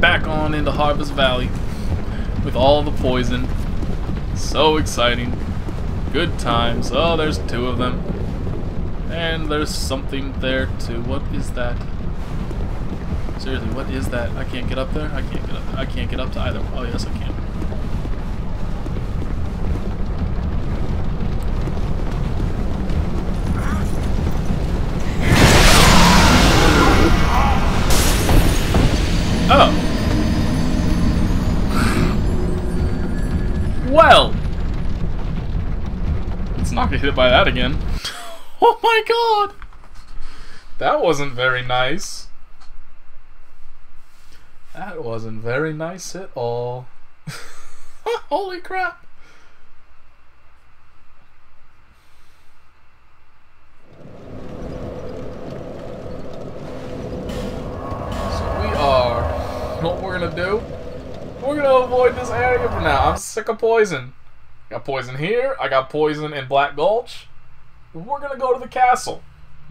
back on into Harvest Valley with all the poison. So exciting. Good times. Oh, there's two of them. And there's something there too. What is that? Seriously, what is that? I can't get up there? I can't get up there. I can't get up to either. Oh, yes, I can. Get hit by that again. oh my god. That wasn't very nice. That wasn't very nice at all. Holy crap. So we are. What we're gonna do? We're gonna avoid this area for now. I'm sick of poison. Got poison here. I got poison in Black Gulch. We're gonna go to the castle.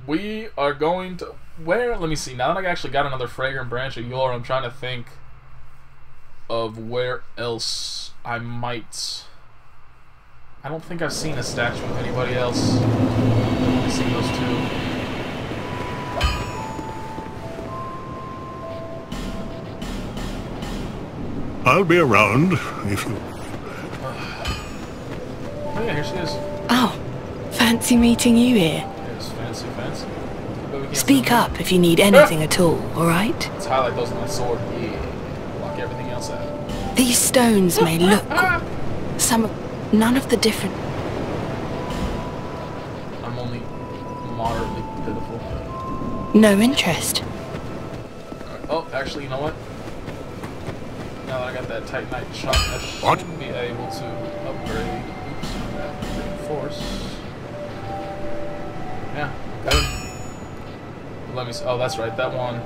We are going to where? Let me see. Now that I actually got another fragrant branch of yore, I'm trying to think of where else I might. I don't think I've seen a statue of anybody else. I've seen those two. I'll be around if you. Oh yeah, here she is. Oh, fancy meeting you here. There's fancy, fancy. But we can't Speak up if you need anything at all, alright? Let's highlight those with my sword. Yeah. Block everything else out. These stones may look some of none of the different I'm only moderately pitiful. no interest. Oh, actually, you know what? Now that I got that Titanite shard, I should What? be able to upgrade oops, that reinforce. Yeah, good. Let me. s- Oh, that's right. That one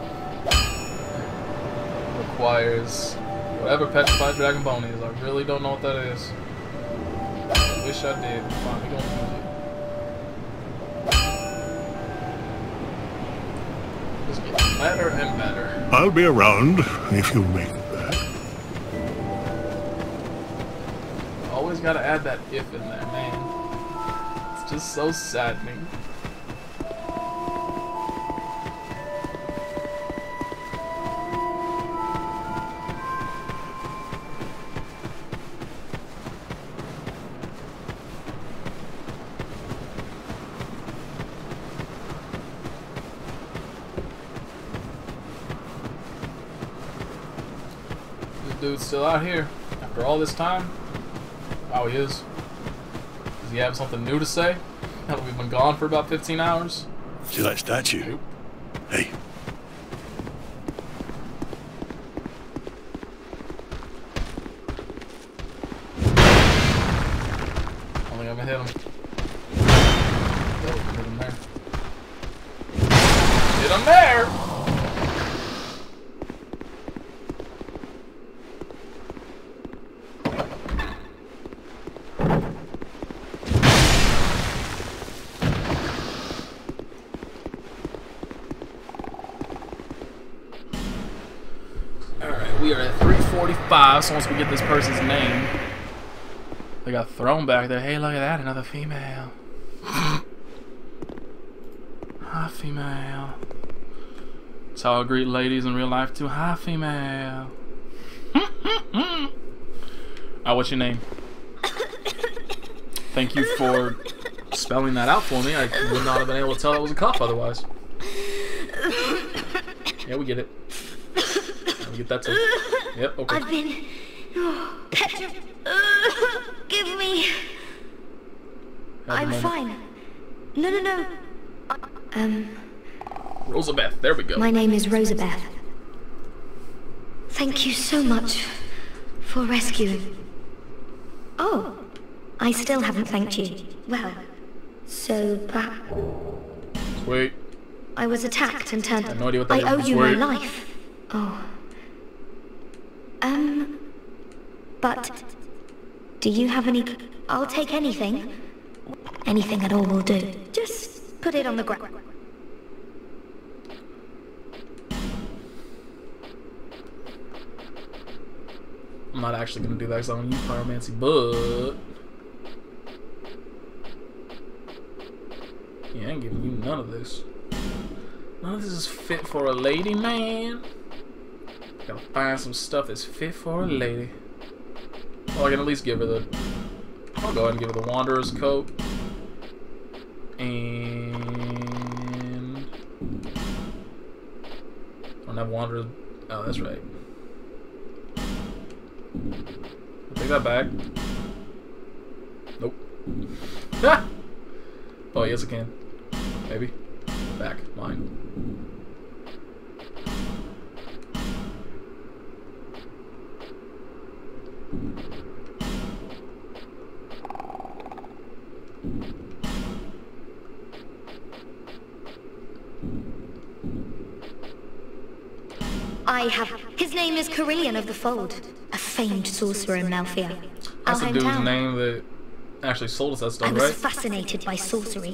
requires whatever petrified dragon bone is. I really don't know what that is. I wish I did. Fine, we gonna use it. Just getting better and better. I'll be around if you make that. Always gotta add that if in there, man. Just so saddening. This dude's still out here after all this time. Oh, he is. Does he have something new to say? Now that we've been gone for about 15 hours? See that statue? Hey, 45, so once we get this person's name, they got thrown back there. Hey, look at that, another female. Hi, female. That's how I greet ladies in real life, too. Hi, female. Ah, what's your name? Thank you for spelling that out for me. I would not have been able to tell that was a cop otherwise. Yeah, we get it. Yeah, we get that too. Yep, okay. I've been petri- Give me. Have a I'm fine. No, no, no. Um, Rosabeth, there we go. my name is Rosabeth. Thank you so much for rescuing. Oh, I still haven't thanked you. Well, so perhaps Sweet. I was attacked and turned. have no idea what I owe you my life. Oh. Um. But do you have any? I'll take anything. Anything at all will do. Just put it on the ground. I'm not actually gonna do that because I to use pyromancy, but yeah, I ain't giving you none of this. None of this is fit for a lady, man. Gotta find some stuff that's fit for a lady. Well, I can at least give her the. I'll go ahead and give her the Wanderer's coat. And. I don't have Wanderer's. Oh, that's right. Take that back. Nope. Ah! Oh, yes, I can. Maybe. Back. Mine. Carhillion of the Fold, a famed sorcerer in Melfia. That's the dude's name that actually sold us that stuff, I was right? fascinated by sorcery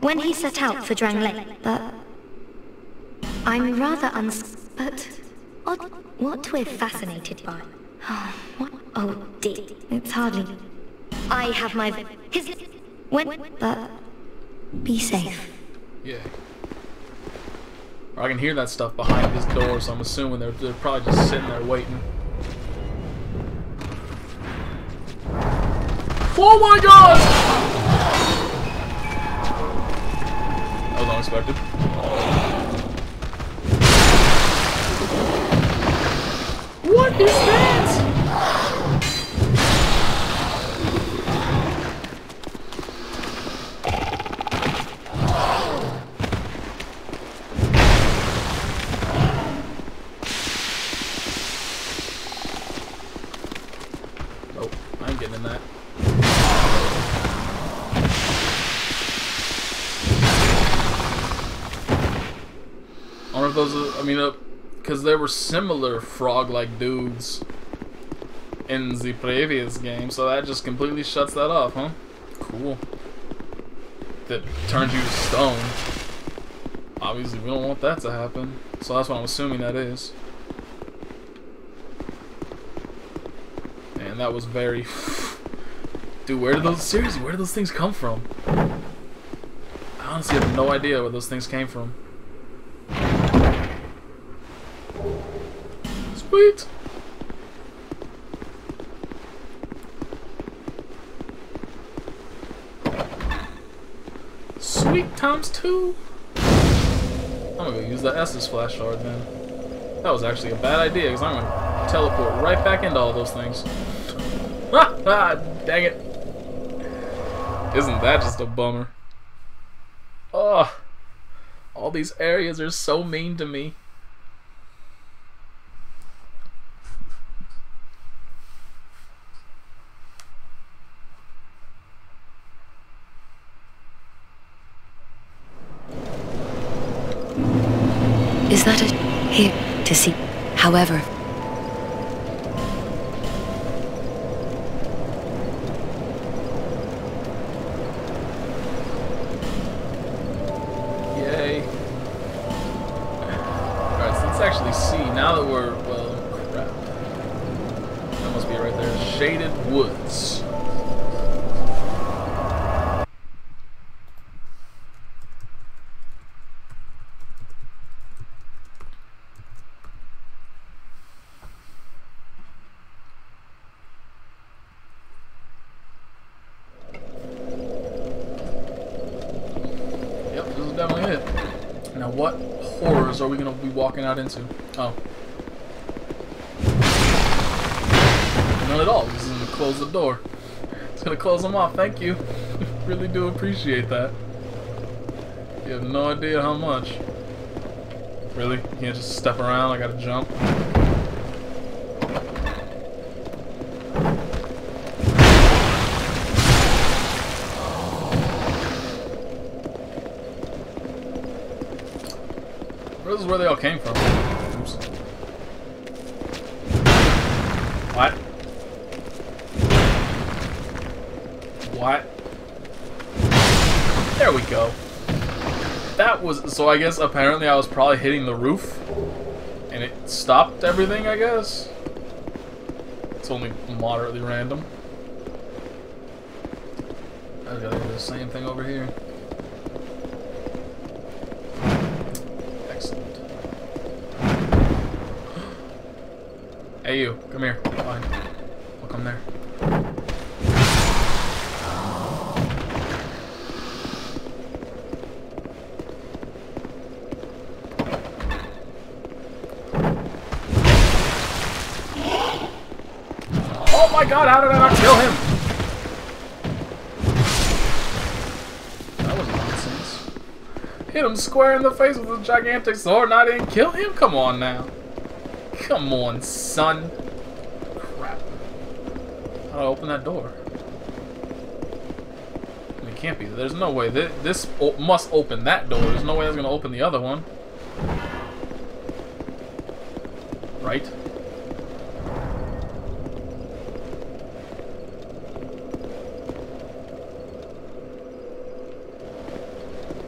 when he set out for Drangleic, but I'm rather uns. But odd, what we're fascinated by? Oh, what? Oh, dear, it's hardly. I have my his when, but be safe. Yeah. Or I can hear that stuff behind this door, so I'm assuming they're, they're probably just sitting there waiting. Oh my god! That was unexpected. What is that? Nope, I ain't getting in that. I wonder if those are, I mean, uh, because there were similar frog-like dudes in the previous game, so that just completely shuts that off, huh? Cool. That turns you to stone. Obviously, we don't want that to happen, so that's what I'm assuming that is. Man, that was very... Dude, where did those... Seriously, where did those things come from? I honestly have no idea where those things came from. Sweet! Sweet times two! I'm gonna go use the Estus flask shard then. That was actually a bad idea, because I'm gonna teleport right back into all those things. Ah, ah, dang it. Isn't that just a bummer? Ugh. All these areas are so mean to me. Is that a here to see? However, Yay. Alright, so let's actually see. Now that we're, well, crap. That must be right there. Shaded Woods. Yep, this is definitely it. Now, what horrors are we gonna be walking out into? Oh. None at all. This is gonna close the door. It's gonna close them off. Thank you. really do appreciate that. You have no idea how much. Really? You can't just step around? I gotta jump? Where they all came from. Oops. What? What? There we go. That was so. I guess apparently I was probably hitting the roof, and it stopped everything. I guess. That's only moderately random. I gotta do the same thing over here. Hey you, come here. Fine. I'll come there. Oh my god, how did I not kill him? That was nonsense. Hit him square in the face with a gigantic sword and I didn't kill him? Come on now. Come on, son. Crap. How do I open that door? It can't be. There's no way. This, this must open that door. There's no way that's going to open the other one. Right?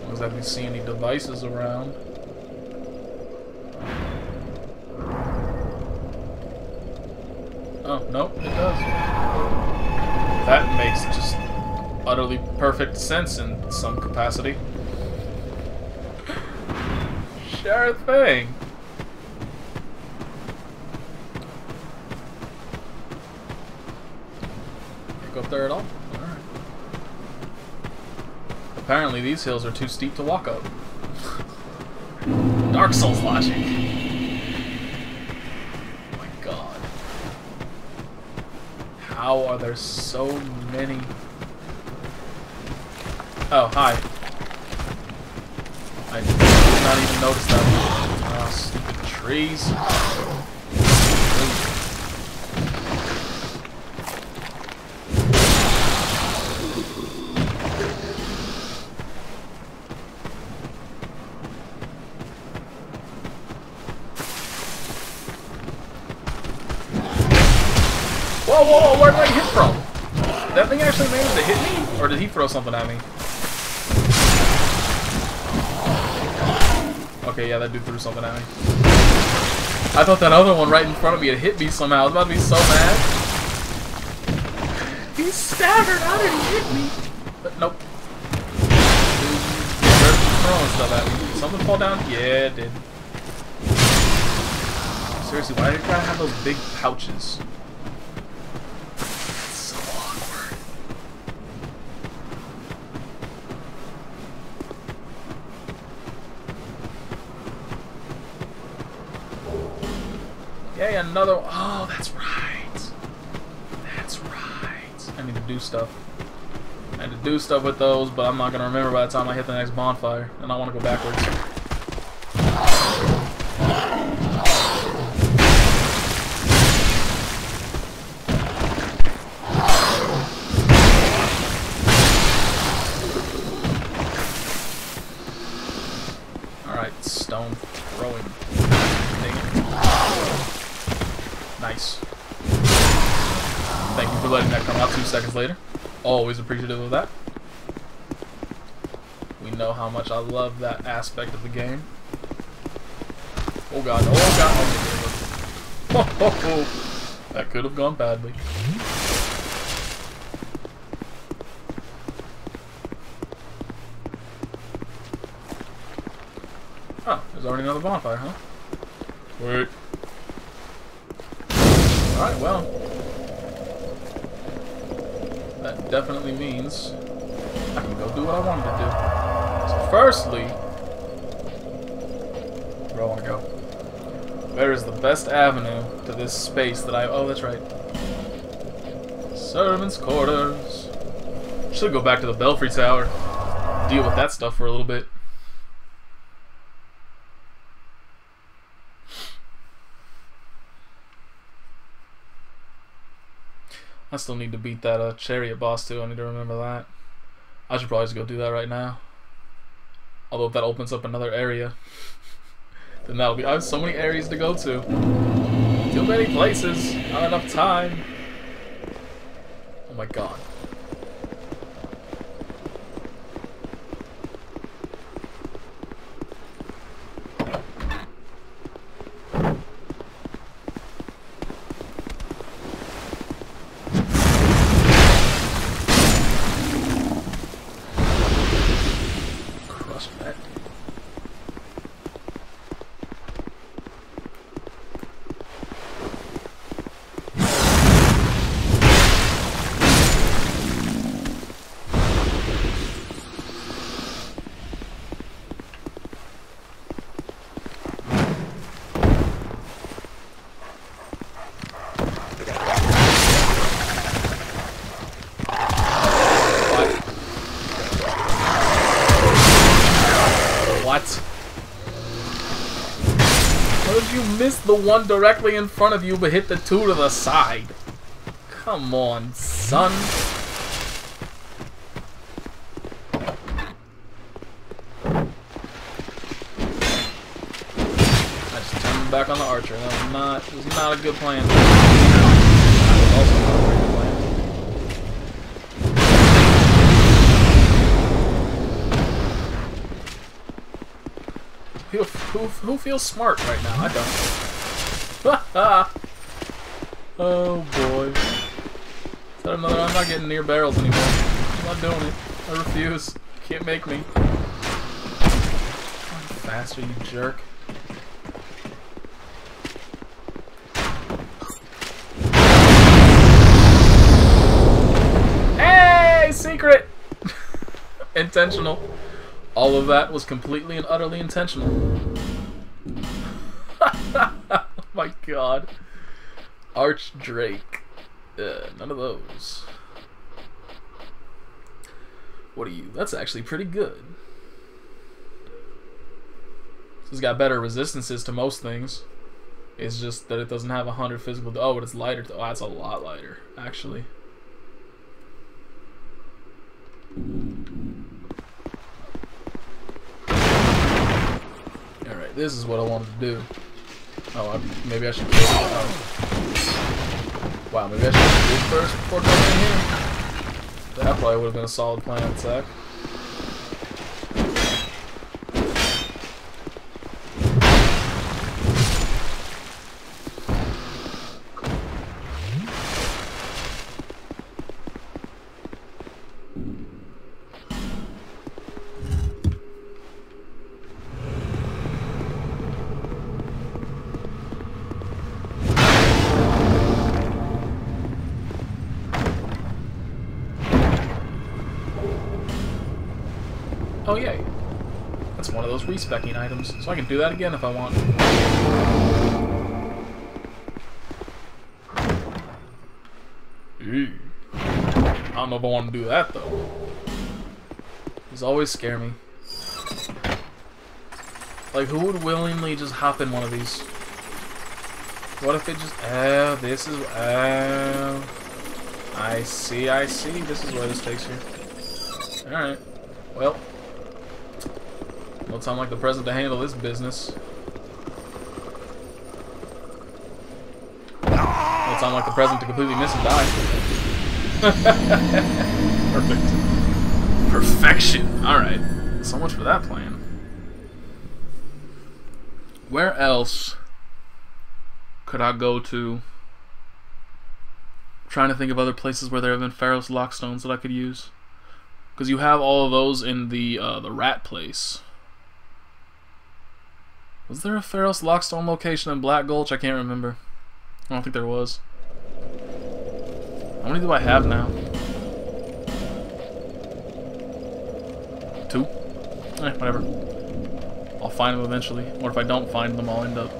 Looks like we see any devices around. Oh, no, it does. That makes just utterly perfect sense in some capacity. Sure thing. Go up there at all? Alright. Apparently these hills are too steep to walk up. Dark Souls logic. How are there so many... Oh, hi. I did not even notice that. Ah, stupid trees. Whoa, whoa, did I hit from? That thing actually managed to hit me? Or did he throw something at me? Okay, yeah, that dude threw something at me. I thought that other one right in front of me had hit me somehow. I was about to be so mad. He staggered out and hit me. But nope. Throwing stuff at me. Did something fall down? Yeah, it did. Seriously, why do you gotta have those big pouches? so awkward. Yay, another. Oh, that's right. That's right. I need to do stuff. I need to do stuff with those, but I'm not gonna remember by the time I hit the next bonfire, and I want to go backwards. Seconds later. Always appreciative of that. We know how much I love that aspect of the game. Oh god, oh god, oh, ho, ho, ho. That could have gone badly. Oh, there's already another bonfire, huh? Wait. Alright, well. That definitely means I can go do what I wanted to do. So firstly, where I want to go? Where is the best avenue to this space that I... Oh, that's right. Servants' quarters. Should go back to the Belfry Tower. Deal with that stuff for a little bit. Still need to beat that uh, chariot boss too. I need to remember that. I should probably just go do that right now. Although if that opens up another area, then that'll be. I have so many areas to go to. Too many places. Not enough time. Oh my god. The one directly in front of you, but hit the two to the side. Come on, son. I just turned back on the archer. That was not, was not a good plan. Who, who, who feels smart right now? I don't. oh boy. Is that another? I'm not getting near barrels anymore. I'm not doing it. I refuse. Can't make me. Faster, you jerk. Hey! Secret! Intentional. All of that was completely and utterly intentional. oh my god. Arch Drake. Uh, none of those. What are you? That's actually pretty good. This has got better resistances to most things. It's just that it doesn't have 100 physical... Oh, but it's lighter. Oh, that's a lot lighter, actually. Alright, this is what I wanted to do. Oh, I, maybe I should kill. Oh. Wow, maybe I should do it first before going in here. That probably would have been a solid plan, Zach. Oh yay. That's one of those respecking items, so I can do that again if I want. I don't know if I want to do that though. These always scare me. Like who would willingly just hop in one of these? What if it just oh this is oh I see, I see. This is where this takes you. Alright. Well, time like the present to handle this business. Time like the present to completely miss and die. Perfect. Perfection. Alright. So much for that plan. Where else could I go to? trying to think of other places where there have been Pharros lockstones that I could use. Because you have all of those in the uh, the rat place. Was there a Pharros Lockstone location in Black Gulch? I can't remember. I don't think there was. How many do I have now? Two? Eh, whatever. I'll find them eventually. Or if I don't find them, I'll end up...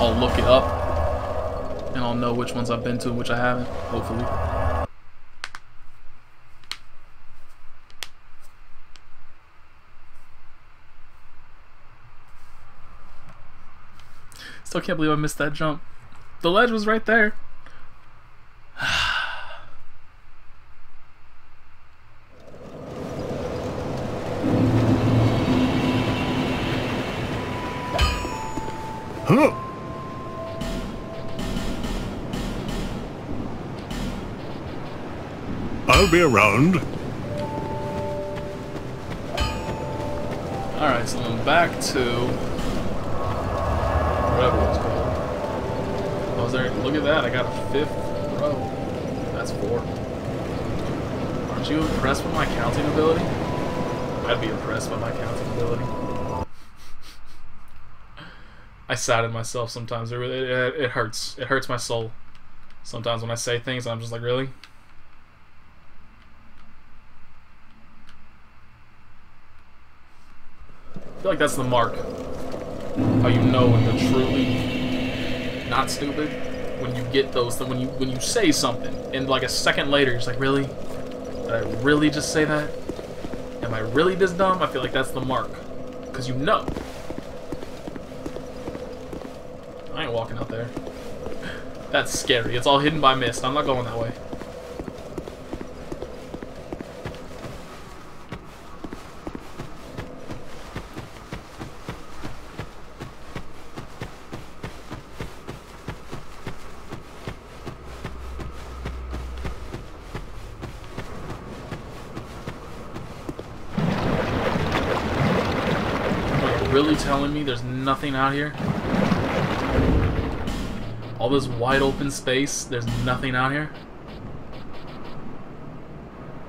I'll look it up. And I'll know which ones I've been to and which I haven't, hopefully. Still can't believe I missed that jump. The ledge was right there. Huh? I'll be around. Alright, so I'm back to whatever it's called. Oh, there look at that, I got a fifth row. That's four. Aren't you impressed with my counting ability? I'd be impressed by my counting ability. I sadden myself sometimes. It really it, it hurts. It hurts my soul. Sometimes when I say things, I'm just like, really? I feel like that's the mark. How you know when you're truly not stupid. When you get those, when you when you say something, and like a second later, you're just like, really? Did I really just say that? Am I really this dumb? I feel like that's the mark, because you know. I ain't walking out there. That's scary. It's all hidden by mist. I'm not going that way. Really telling me there's nothing out here? All this wide open space, there's nothing out here?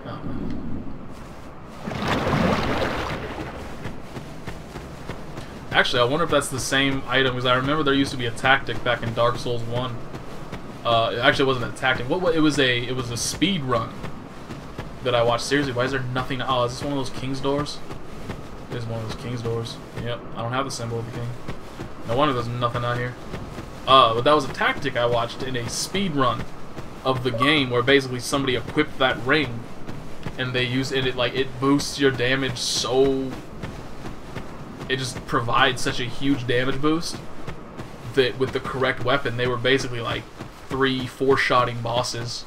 Oh. Actually, I wonder if that's the same item, because I remember there used to be a tactic back in Dark Souls 1. Uh, actually, it wasn't a tactic. What, what? It was a it was a speed run that I watched. Seriously, why is there nothing? Oh, is this one of those King's doors? Is one of those King's doors. Yep, I don't have the symbol of the King. No wonder there's nothing out here. Uh, but that was a tactic I watched in a speed run of the game where basically somebody equipped that ring and they use it, it like it boosts your damage so it just provides such a huge damage boost that with the correct weapon they were basically like three four shotting bosses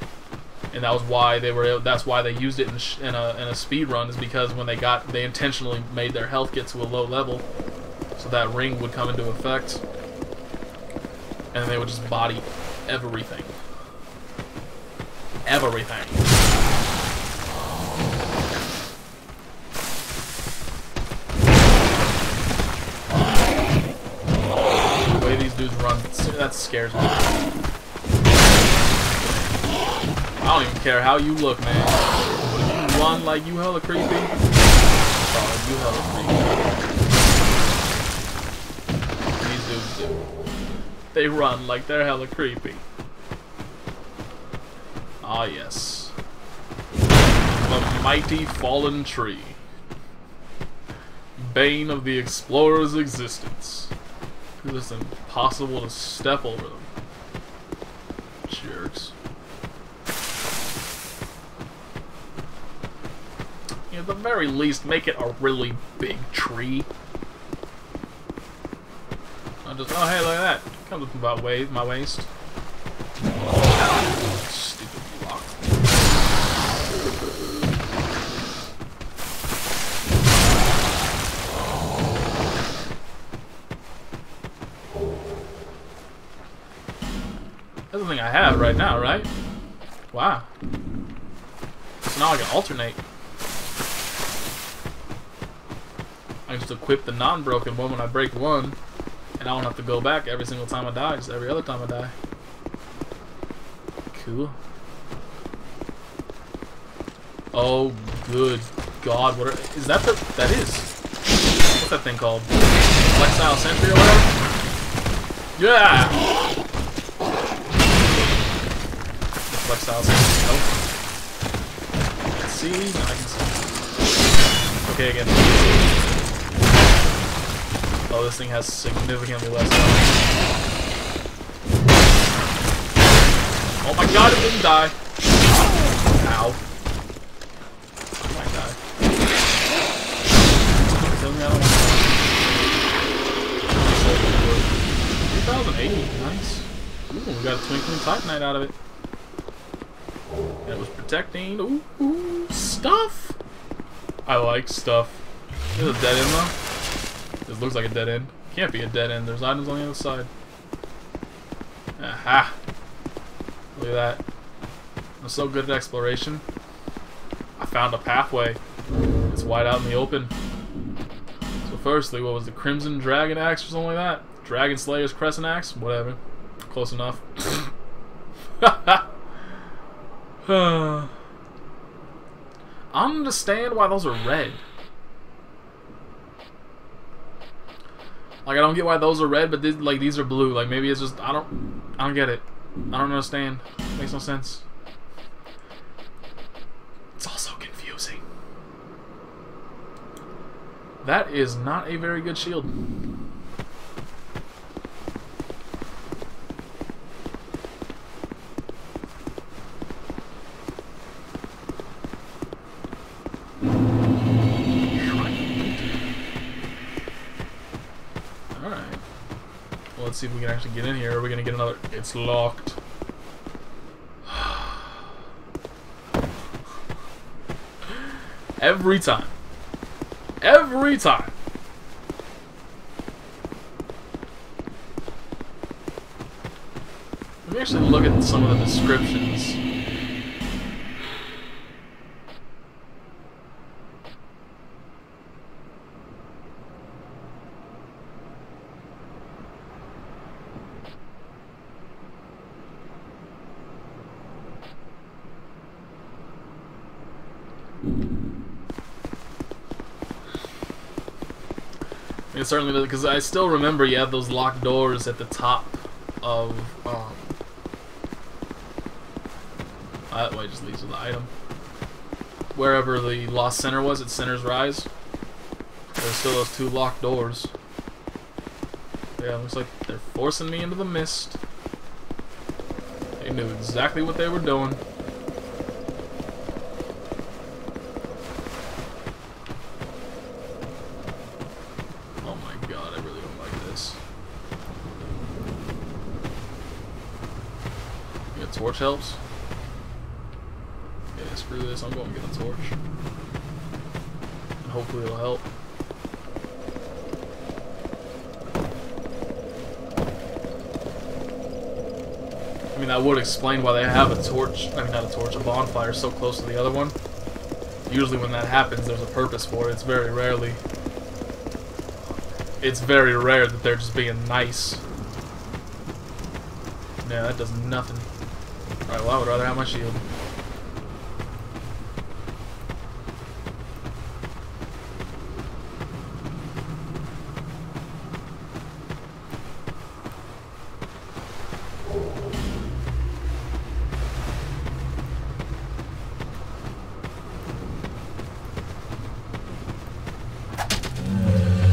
and that was why they were that's why they used it in, in a in a speed run is because when they got they intentionally made their health get to a low level so that ring would come into effect and they would just body everything. Everything. The way these dudes run that scares me I don't even care how you look, man. But if you run like you hella creepy, you hella creepy. These dudes do. They run like they're hella creepy. Ah, yes. The mighty fallen tree. Bane of the explorer's existence. It is impossible to step over them. Jerks. At the very least, make it a really big tree. I just, oh hey, look at that. Comes up about wa my waist. Stupid block. That's the thing I have right now, right? Wow. So now I can alternate. I just equip the non-broken one when I break one, and I don't have to go back every single time I die, just every other time I die. Cool. Oh, good God! What are, is that? The that is. What's that thing called? Flexile Sentry or whatever? Yeah. The Flexile Sentry. Nope. Let's see. Now I can see. Okay, again. Oh, this thing has significantly less health. Oh my god, it didn't die! Ow. I might die. Don't 2080, nice. Ooh, we got a Twinkling Titanite out of it. It was protecting. Ooh, ooh, stuff! I like stuff. There's a dead end though. This looks like a dead end. Can't be a dead end. There's items on the other side. Aha! Look at that. I'm so good at exploration. I found a pathway. It's wide out in the open. So firstly, what was the Crimson Dragon Axe or something like that? Dragon Slayer's Crescent Axe? Whatever. Close enough. I understand why those are red. Like I don't get why those are red, but this, like these are blue. Like maybe it's just I don't I don't get it. I don't understand. It makes no sense. It's also confusing. That is not a very good shield. See if we can actually get in here. Are we gonna get another? It's locked. Every time. Every time. Let me actually look at some of the descriptions. It certainly because I still remember you had those locked doors at the top of. Um, that way just leads to the item. Wherever the Lost Sinner was at Sinner's Rise, there's still those two locked doors. Yeah, looks like they're forcing me into the mist. They knew exactly what they were doing. Oh my god, I really don't like this. Yeah, torch helps. Yeah, screw this, I'm going to get a torch. And hopefully it'll help. I mean, that would explain why they have a torch, I mean, not a torch, a bonfire so close to the other one. Usually when that happens, there's a purpose for it. It's very rarely it's very rare that they're just being nice. Yeah, that does nothing. Alright, well, I would rather have my shield.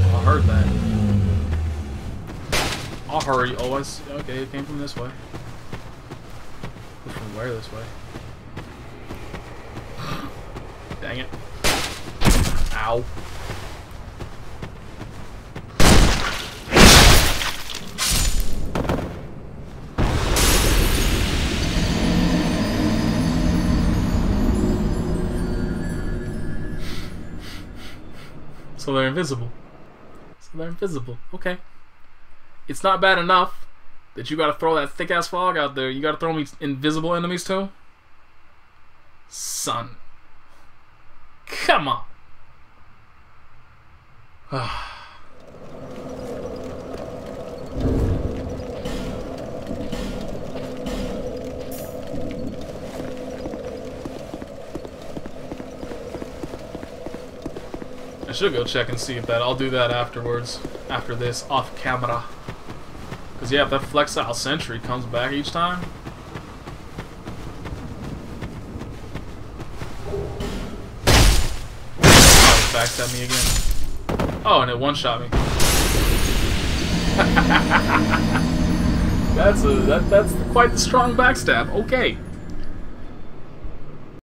I heard that. I'll hurry. Oh, I see. Okay, it came from this way. From this way? Dang it. Ow. So they're invisible. So they're invisible. Okay. It's not bad enough that you gotta throw that thick ass fog out there. You gotta throw me invisible enemies too? Son. Come on. I should go check and see if that. I'll do that afterwards. After this, off camera. Because, yeah, if that Flexile Sentry comes back each time. Oh, he backstabbed me again. Oh, and it one shot me. that's a that, that's quite the strong backstab. Okay.